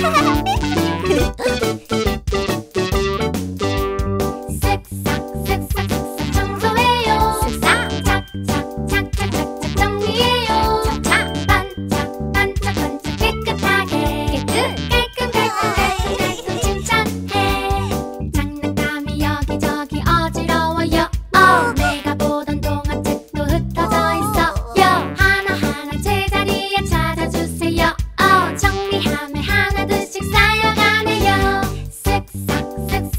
Ha ha ha! success.